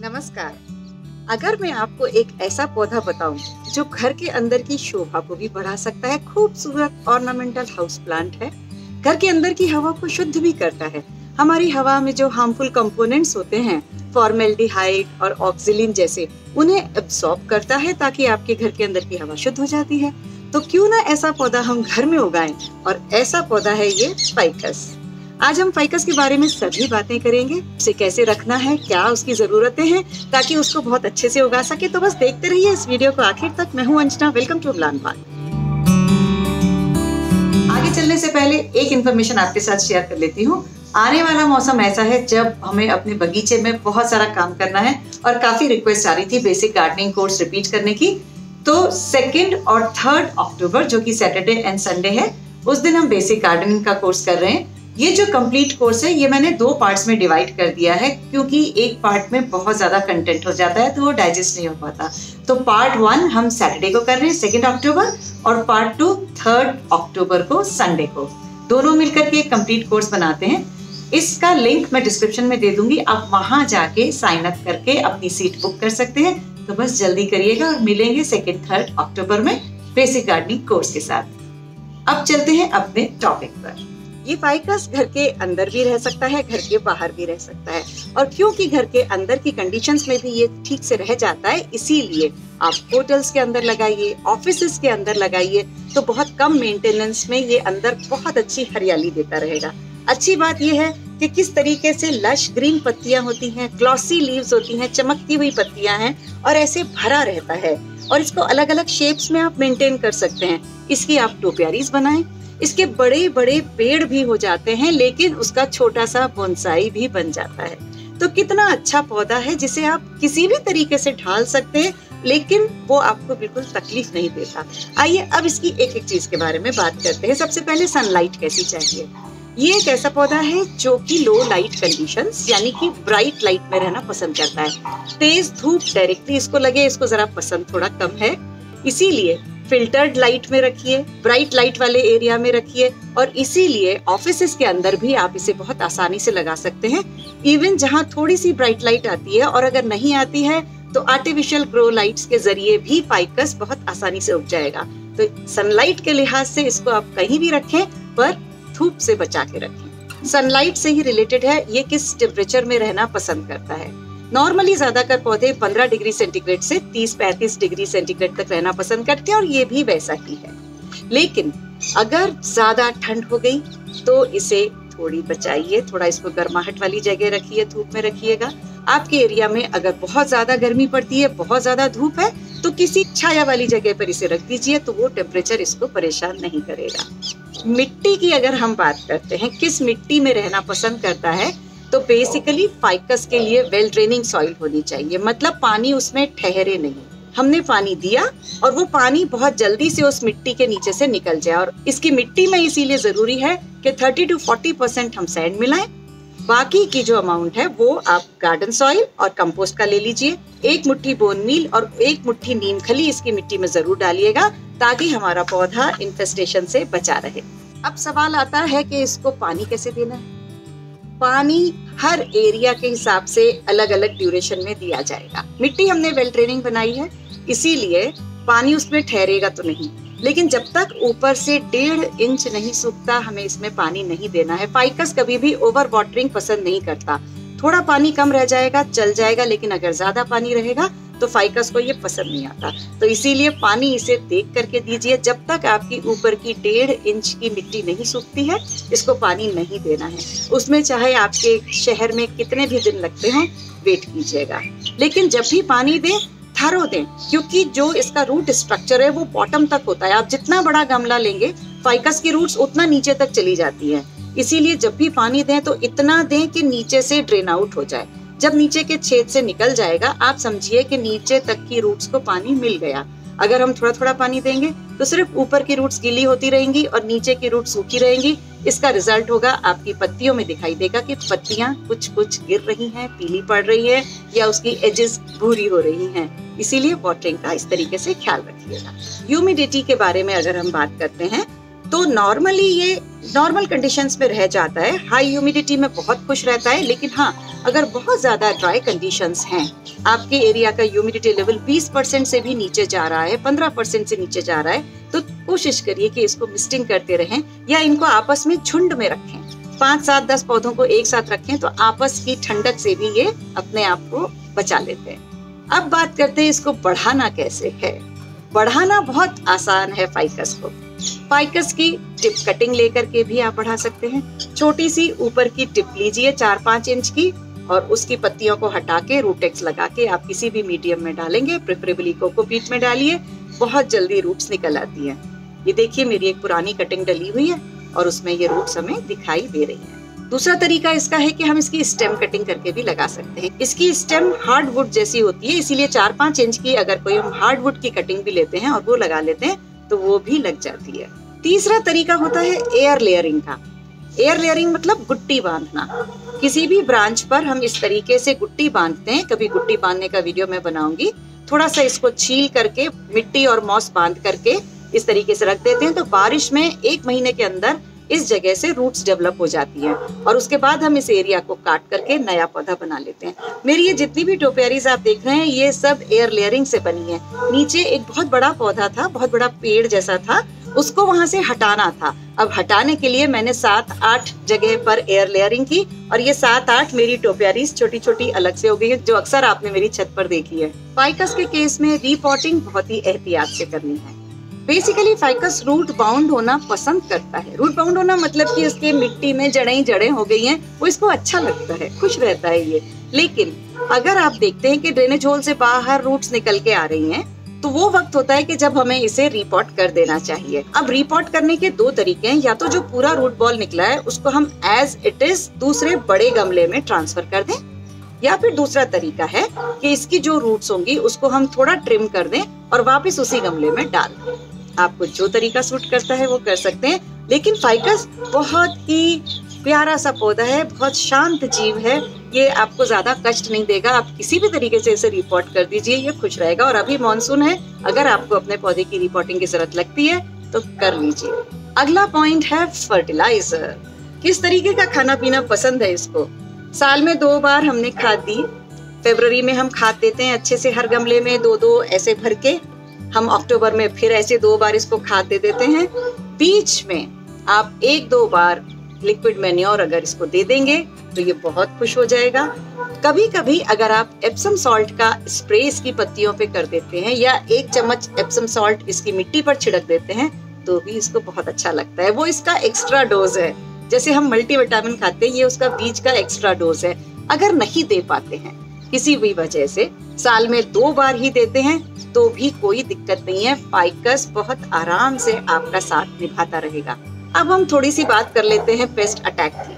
नमस्कार। अगर मैं आपको एक ऐसा पौधा बताऊँ, जो घर के अंदर की शोभा को भी बढ़ा सकता है, खूबसूरत ऑर्नामेंटल हाउस प्लांट है, घर के अंदर की हवा को शुद्ध भी करता है। हमारी हवा में जो हार्मफुल कंपोनेंट्स होते हैं फॉर्मेल्डिहाइड और ऑक्सीलिन जैसे, उन्हें एब्सॉर्ब करता है ताकि आपके घर के अंदर की हवा शुद्ध हो जाती है। तो क्यों ना ऐसा पौधा हम घर में उगाएँ, और ऐसा पौधा है ये फाइकस आज हम फाइकस के बारे में सभी बातें करेंगे, उसे कैसे रखना है, क्या उसकी जरूरतें हैं, ताकि उसको बहुत अच्छे से उगा सके। तो बस देखते रहिए इस वीडियो को आखिर तक। मैं हूँ अंजना। वेलकम टू पार्क आगे चलने से पहले एक इन्फॉर्मेशन आपके साथ शेयर कर लेती हूँ। आने वाला मौसम ऐसा है, जब हमें अपने बगीचे में बहुत सारा काम करना है और काफ़ी रिक्वेस्ट आ रही थी बेसिक गार्डनिंग कोर्स रिपीट करने की। तो सेकेंड और थर्ड अक्टूबर जो कि सैटरडे एंड संडे है, उस दिन हम बेसिक गार्डनिंग का कोर्स कर रहे हैं। ये जो कंप्लीट कोर्स है, ये मैंने दो पार्ट्स में डिवाइड कर दिया है, क्योंकि एक पार्ट में बहुत ज़्यादा कंटेंट हो जाता है तो वो डाइजेस्ट नहीं हो पाता। तो पार्ट वन हम सैटरडे को कर रहे हैं सेकेंड अक्टूबर और पार्ट टू थर्ड अक्टूबर को संडे को। दोनों मिलकर के एक कंप्लीट कोर्स बनाते हैं। इसका लिंक मैं डिस्क्रिप्शन में दे दूँगी, आप वहाँ जाके साइन अप करके अपनी सीट बुक कर सकते हैं। तो बस जल्दी करिएगा और मिलेंगे सेकेंड थर्ड अक्टूबर में बेसिक गार्डनिंग कोर्स के साथ। अब चलते हैं अपने टॉपिक पर। ये फाइकस घर के अंदर भी रह सकता है, घर के बाहर भी रह सकता है। और क्योंकि घर के अंदर की कंडीशंस में भी ये ठीक से रह जाता है, इसीलिए आप होटल्स के अंदर लगाइए ऑफ़िस के अंदर लगाइए तो बहुत कम मेंटेनेंस में ये अंदर बहुत अच्छी हरियाली देता रहेगा। अच्छी बात यह है कि किस तरीके से लश ग्रीन पत्तियाँ होती हैं ग्लॉसी लीव्स होती हैं, चमकती हुई पत्तियाँ हैं, और ऐसे भरा रहता है। और इसको अलग अलग शेप्स में आप मेंटेन कर सकते हैं। इसकी आप टोपियारीज बनाएँ इसके बड़े बड़े पेड़ भी हो जाते हैं, लेकिन उसका छोटा सा बोनसाई भी बन जाता है। तो कितना अच्छा पौधा है, जिसे आप किसी भी तरीके से ढाल सकते हैं, लेकिन वो आपको बिल्कुल तकलीफ़ नहीं देता। आइए, अब इसकी एक एक चीज़ के बारे में बात करते हैं। सबसे पहले सनलाइट कैसी चाहिए? ये एक ऐसा पौधा है, जो कि लो लाइट कंडीशंस यानी कि ब्राइट लाइट में रहना पसंद करता है। तेज धूप डायरेक्टली इसको लगे, इसको जरा पसंद थोड़ा कम है। इसीलिए फिल्टर्ड लाइट में रखिए, ब्राइट लाइट वाले एरिया में रखिए और इसीलिए ऑफ़िस के अंदर भी आप इसे बहुत आसानी से लगा सकते हैं। इवन जहाँ थोड़ी सी ब्राइट लाइट आती है और अगर नहीं आती है तो आर्टिफिशियल ग्रो लाइट्स के ज़रिए भी फाइकस बहुत आसानी से उग जाएगा। तो सनलाइट के लिहाज से इसको आप कहीं भी रखें, पर धूप से बचा के रखें। सनलाइट से ही रिलेटेड है, ये किस टेम्परेचर में रहना पसंद करता है। नॉर्मली ज़्यादातर पौधे 15 डिग्री सेंटीग्रेड से 30-35 डिग्री सेंटीग्रेड तक रहना पसंद करते हैं और ये भी वैसा ही है। लेकिन अगर ज़्यादा ठंड हो गई तो इसे थोड़ी बचाइए, थोड़ा इसको गर्माहट वाली जगह रखिए, धूप में रखिएगा। आपके एरिया में अगर बहुत ज़्यादा गर्मी पड़ती है, बहुत ज़्यादा धूप है तो किसी छाया वाली जगह पर इसे रख दीजिए तो वो टेम्परेचर इसको परेशान नहीं करेगा। मिट्टी की अगर हम बात करते हैं, किस मिट्टी में रहना पसंद करता है तो बेसिकली फाइकस के लिए वेल ड्रेनिंग सॉइल होनी चाहिए। मतलब पानी उसमें ठहरे नहीं। हमने पानी दिया और वो पानी बहुत जल्दी से उस मिट्टी के नीचे से निकल जाए और इसकी मिट्टी में इसीलिए ज़रूरी है कि 30 टू 40 परसेंट हम सैंड मिलाएँ। बाकी की जो अमाउंट है वो आप गार्डन सॉइल और कंपोस्ट का ले लीजिए। एक मुट्ठी बोन मील और एक मुट्ठी नीम खली इसकी मिट्टी में ज़रूर डालिएगा ताकि हमारा पौधा इन्फेस्टेशन से बचा रहे। अब सवाल आता है कि इसको पानी कैसे देना है? पानी हर एरिया के हिसाब से अलग अलग ड्यूरेशन में दिया जाएगा। मिट्टी हमने वेल ट्रेनिंग बनाई है, इसीलिए पानी उसमें ठहरेगा तो नहीं। लेकिन जब तक ऊपर से डेढ़ इंच नहीं सूखता, हमें इसमें पानी नहीं देना है। फाइकस कभी भी ओवर वाटरिंग पसंद नहीं करता। थोड़ा पानी कम रह जाएगा चल जाएगा, लेकिन अगर ज़्यादा पानी रहेगा तो फाइकस को ये पसंद नहीं आता। तो इसीलिए पानी इसे देख करके दीजिए, जब तक आपकी ऊपर की डेढ़ इंच की मिट्टी नहीं सूखती है, इसको पानी नहीं देना है। उसमें चाहे आपके शहर में कितने भी दिन लगते हैं वेट कीजिएगा। लेकिन जब भी पानी दें, थरो दें, क्योंकि जो इसका रूट स्ट्रक्चर है, वो बॉटम तक होता है। आप जितना बड़ा गमला लेंगे फाइकस की रूट्स उतना नीचे तक चली जाती है। इसीलिए जब भी पानी दें तो इतना दें कि नीचे से ड्रेन आउट हो जाए। जब नीचे के छेद से निकल जाएगा, आप समझिए कि नीचे तक की रूट्स को पानी मिल गया। अगर हम थोड़ा थोड़ा पानी देंगे तो सिर्फ़ ऊपर की रूट्स गीली होती रहेंगी और नीचे की रूट्स सूखी रहेंगी। इसका रिज़ल्ट होगा आपकी पत्तियों में दिखाई देगा कि पत्तियाँ कुछ कुछ गिर रही हैं, पीली पड़ रही है, या उसकी एजेस भूरी हो रही हैं। इसीलिए वाटरिंग का इस तरीके से ख्याल रखिएगा। ह्यूमिडिटी के बारे में अगर हम बात करते हैं तो नॉर्मली ये नॉर्मल कंडीशंस में रह जाता है। हाई ह्यूमिडिटी में बहुत खुश रहता है, लेकिन हाँ अगर बहुत ज़्यादा ड्राई कंडीशंस हैं, आपके एरिया का ह्यूमिडिटी लेवल 20 परसेंट से भी नीचे जा रहा है 15 परसेंट से नीचे जा रहा है तो कोशिश करिए कि इसको मिस्टिंग करते रहें या इनको आपस में झुंड में रखें। पाँच सात दस पौधों को एक साथ रखें तो आपस की ठंडक से भी ये अपने आप को बचा लेते हैं। अब बात करते हैं इसको बढ़ाना कैसे है। बढ़ाना बहुत आसान है फाइकस को। फाइकस की टिप कटिंग लेकर के भी आप बढ़ा सकते हैं। छोटी सी ऊपर की टिप लीजिए चार पाँच इंच की और उसकी पत्तियों को हटा के रूटेक्स लगा के आप किसी भी मीडियम में डालेंगे प्रेफरेबली कोकोपीट में डालिए, बहुत जल्दी रूट्स निकल आती हैं। ये देखिए, मेरी एक पुरानी कटिंग डली हुई है और उसमें ये रूट्स हमें दिखाई दे रही है। दूसरा तरीका इसका है कि हम इसकी स्टेम कटिंग करके भी लगा सकते हैं। इसकी स्टेम हार्डवुड जैसी होती है, इसीलिए चार पाँच इंच की अगर कोई हम हार्डवुड की कटिंग भी लेते हैं और वो लगा लेते हैं तो वो भी लग जाती है। तीसरा तरीका होता है एयर लेयरिंग का। एयर लेयरिंग मतलब गुट्टी बांधना। किसी भी ब्रांच पर हम इस तरीके से गुट्टी बांधते हैं। कभी गुट्टी बांधने का वीडियो मैं बनाऊँगी। थोड़ा सा इसको छील करके, मिट्टी और मॉस बाँध करके इस तरीके से रख देते हैं। तो बारिश में एक महीने के अंदर इस जगह से रूट्स डेवलप हो जाती हैं। और उसके बाद हम इस एरिया को काट करके नया पौधा बना लेते हैं। मेरी ये जितनी भी टोपेरीज आप देख रहे हैं, ये सब एयर लेयरिंग से बनी है। नीचे एक बहुत बड़ा पौधा था, बहुत बड़ा पेड़ जैसा था, उसको वहाँ से हटाना था। अब हटाने के लिए मैंने सात आठ जगह पर एयर लेयरिंग की और ये सात आठ मेरी टोपियारीज छोटी छोटी अलग से हो गई है, जो अक्सर आपने मेरी छत पर देखी है। पाइकस के केस में रीपॉटिंग बहुत ही एहतियात से करनी है। बेसिकली फाइकस रूट बाउंड होना पसंद करता है। रूट बाउंड होना मतलब कि उसके मिट्टी में जड़ें जड़ें हो गई हैं, वो इसको अच्छा लगता है, खुश रहता है ये। लेकिन अगर आप देखते हैं कि ड्रेनेज होल से बाहर रूट्स निकल के आ रही हैं तो वो वक्त होता है कि जब हमें इसे रिपोर्ट कर देना चाहिए। अब रिपोर्ट करने के दो तरीके हैं, या तो जो पूरा रूट बॉल निकला है, उसको हम एज इट इज़ दूसरे बड़े गमले में ट्रांसफ़र कर दें, या फिर दूसरा तरीका है कि इसकी जो रूट्स होंगी, उसको हम थोड़ा ट्रिम कर दें और वापस उसी गमले में डाल दें। आपको जो तरीका सूट करता है वो कर सकते हैं। लेकिन फाइकस बहुत ही प्यारा सा पौधा है, बहुत शांत जीव है। ये आपको ज़्यादा कष्ट नहीं देगा। आप किसी भी तरीके से इसे रिपोर्ट कर दीजिए, ये खुश रहेगा। और अभी मानसून है, अगर आपको अपने पौधे की रिपोर्टिंग की ज़रूरत लगती है तो कर लीजिए। अगला पॉइंट है फर्टिलाइज़र किस तरीके का खाना पीना पसंद है इसको? साल में दो बार हमने खाद दी। फेब्रवरी में हम खाद देते हैं अच्छे से हर गमले में दो दो ऐसे भर के। हम अक्टूबर में फिर ऐसे दो बार इसको खाद दे देते हैं। बीच में आप एक दो बार लिक्विड मेन्योर अगर इसको दे देंगे तो ये बहुत खुश हो जाएगा। कभी कभी अगर आप एप्सम सॉल्ट का स्प्रे इसकी पत्तियों पे कर देते हैं या एक चम्मच एप्सम सॉल्ट इसकी मिट्टी पर छिड़क देते हैं तो भी इसको बहुत अच्छा लगता है। वो इसका एक्स्ट्रा डोज है। जैसे हम मल्टीविटामिन खाते हैं, ये उसका बीज का एक्स्ट्रा डोज है। अगर नहीं दे पाते हैं किसी भी वजह से साल में दो बार ही देते हैं तो भी कोई दिक्कत नहीं है। फाइकस बहुत आराम से आपका साथ निभाता रहेगा। अब हम थोड़ी सी बात कर लेते हैं पेस्ट अटैक की।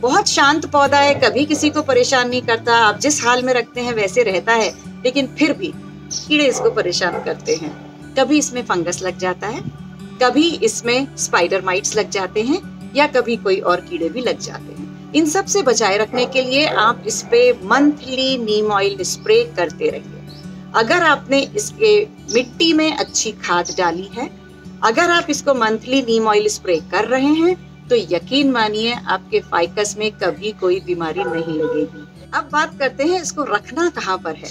बहुत शांत पौधा है, कभी किसी को परेशान नहीं करता। आप जिस हाल में रखते हैं, वैसे रहता है, लेकिन फिर भी कीड़े इसको परेशान करते हैं। कभी इसमें फंगस लग जाता है, कभी इसमें स्पाइडर माइट्स लग जाते हैं, या कभी कोई और कीड़े भी लग जाते हैं। इन सबसे बचाए रखने के लिए आप इस पे मंथली नीम ऑयल स्प्रे करते रहिए। अगर आपने इसके मिट्टी में अच्छी खाद डाली है, अगर आप इसको मंथली नीम ऑयल स्प्रे कर रहे हैं तो यकीन मानिए आपके फाइकस में कभी कोई बीमारी नहीं लगेगी। अब बात करते हैं इसको रखना कहाँ पर है।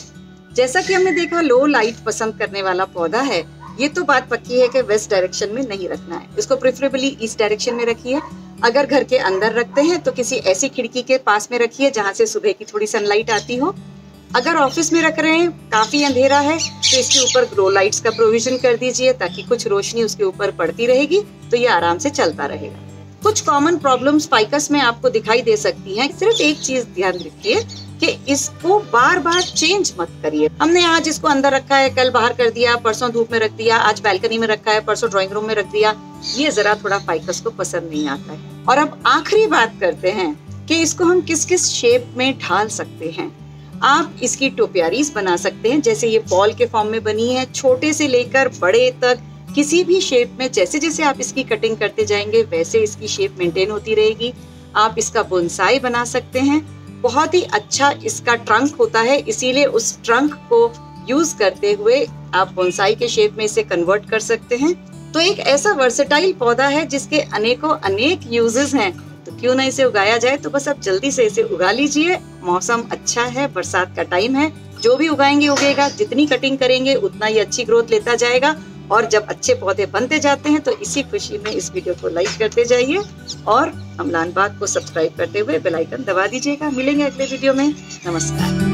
जैसा कि हमने देखा लो लाइट पसंद करने वाला पौधा है। ये तो बात पक्की है कि वेस्ट डायरेक्शन में नहीं रखना है। इसको प्रेफरेबली ईस्ट डायरेक्शन में रखिए। अगर घर के अंदर रखते हैं तो किसी ऐसी खिड़की के पास में रखिए जहाँ से सुबह की थोड़ी सनलाइट आती हो। अगर ऑफ़िस में रख रहे हैं, काफ़ी अंधेरा है तो इसके ऊपर ग्रो लाइट्स का प्रोविज़न कर दीजिए ताकि कुछ रोशनी उसके ऊपर पड़ती रहेगी तो ये आराम से चलता रहेगा। कुछ कॉमन प्रॉब्लम्स फाइकस में आपको दिखाई दे सकती हैं। सिर्फ़ एक चीज़ ध्यान रखिए कि इसको बार बार चेंज मत करिए। हमने आज इसको अंदर रखा है, कल बाहर कर दिया, परसों धूप में रख दिया, आज बैल्कनी में रखा है, परसों ड्राइंग रूम में रख दिया। ये जरा थोड़ा फाइकस को पसंद नहीं आता है। और अब आखिरी बात करते हैं कि इसको हम किस किस शेप में ढाल सकते हैं। आप इसकी टोपियारीज बना सकते हैं, जैसे ये बॉल के फॉर्म में बनी है, छोटे से लेकर बड़े तक किसी भी शेप में, जैसे जैसे आप इसकी कटिंग करते जाएँगे, वैसे इसकी शेप मेंटेन होती रहेगी। आप इसका बोनसाई बना सकते हैं। बहुत ही अच्छा इसका ट्रंक होता है। इसीलिए उस ट्रंक को यूज़ करते हुए आप बोनसाई के शेप में इसे कन्वर्ट कर सकते हैं। तो एक ऐसा वर्सेटाइल पौधा है जिसके अनेकों, अनेक यूजेस हैं। तो क्यों ना इसे उगाया जाए? तो बस आप जल्दी से इसे उगा लीजिए। मौसम अच्छा है, बरसात का टाइम है। जो भी उगाएँगे, उगेगा। जितनी कटिंग करेंगे, उतना ही अच्छी ग्रोथ लेता जाएगा। और जब अच्छे पौधे बनते जाते हैं तो इसी खुशी में इस वीडियो को लाइक करते जाइए और अमलान बाग को सब्सक्राइब करते हुए बेल आइकन दबा दीजिएगा। मिलेंगे अगले वीडियो में। नमस्कार।